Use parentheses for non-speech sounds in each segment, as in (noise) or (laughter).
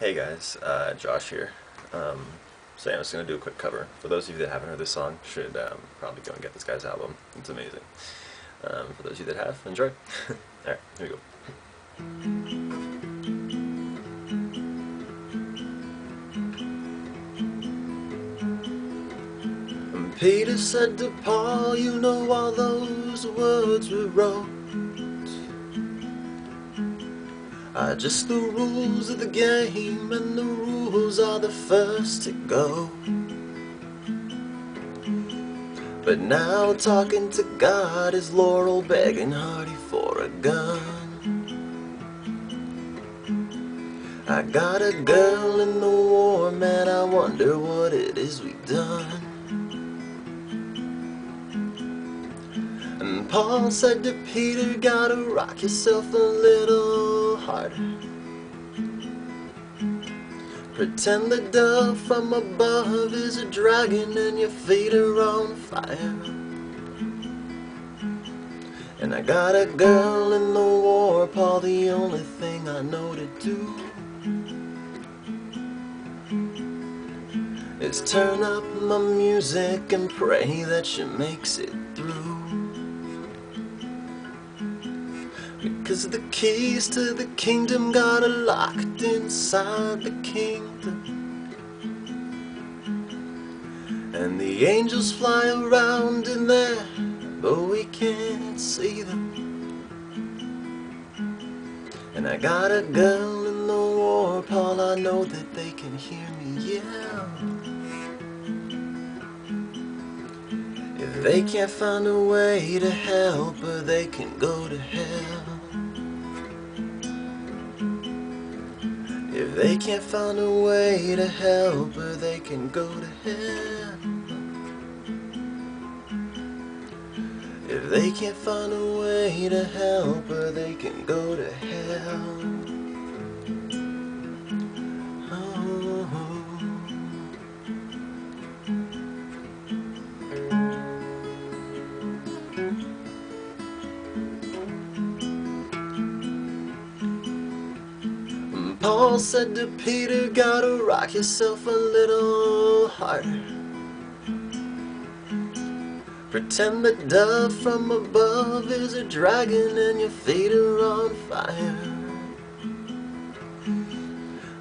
Hey guys, uh, Josh here. Um, so yeah, I'm just going to do a quick cover. For those of you that haven't heard this song, should um, probably go and get this guy's album. It's amazing. Um, for those of you that have, enjoy. (laughs) Alright, here we go. Peter said to Paul, you know all those words we wrote are just the rules of the game, and the rules are the first to go. But now talking to God is Laurel begging Hardy for a gun. I got a girl in the war, man, I wonder what it is we've done. And Paul said to Peter, gotta rock yourself a little harder. Pretend the dove from above is a dragon and your feet are on fire. And I got a girl in the war, Paul, the only thing I know to do is turn up my music and pray that she makes it through. Because the keys to the kingdom got locked inside the kingdom. And the angels fly around in there, but we can't see them. And I got a girl in the war, Paul, I know that they can hear me yell. They can't find a way to help her, they can go to hell. If they can't find a way to help her, they can go to hell. If they can't find a way to help her, they can go to hell. Paul said to Peter, gotta rock yourself a little harder. Pretend the dove from above is a dragon and your feet are on fire.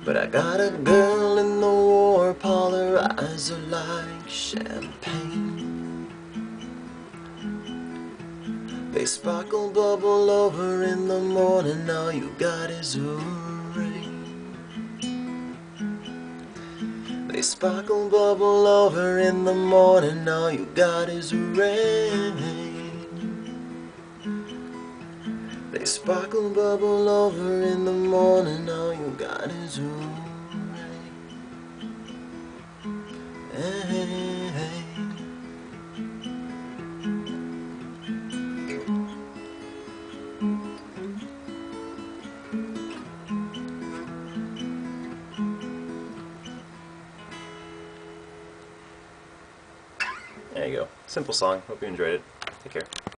But I got a girl in the war, Paul, her eyes are like champagne. They sparkle, bubble over in the morning, all you got is a They sparkle, bubble over in the morning, all you got is rain. They sparkle, bubble over in the morning, all you got is rain. There you go. Simple song. Hope you enjoyed it. Take care.